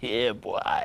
Yeah, boy.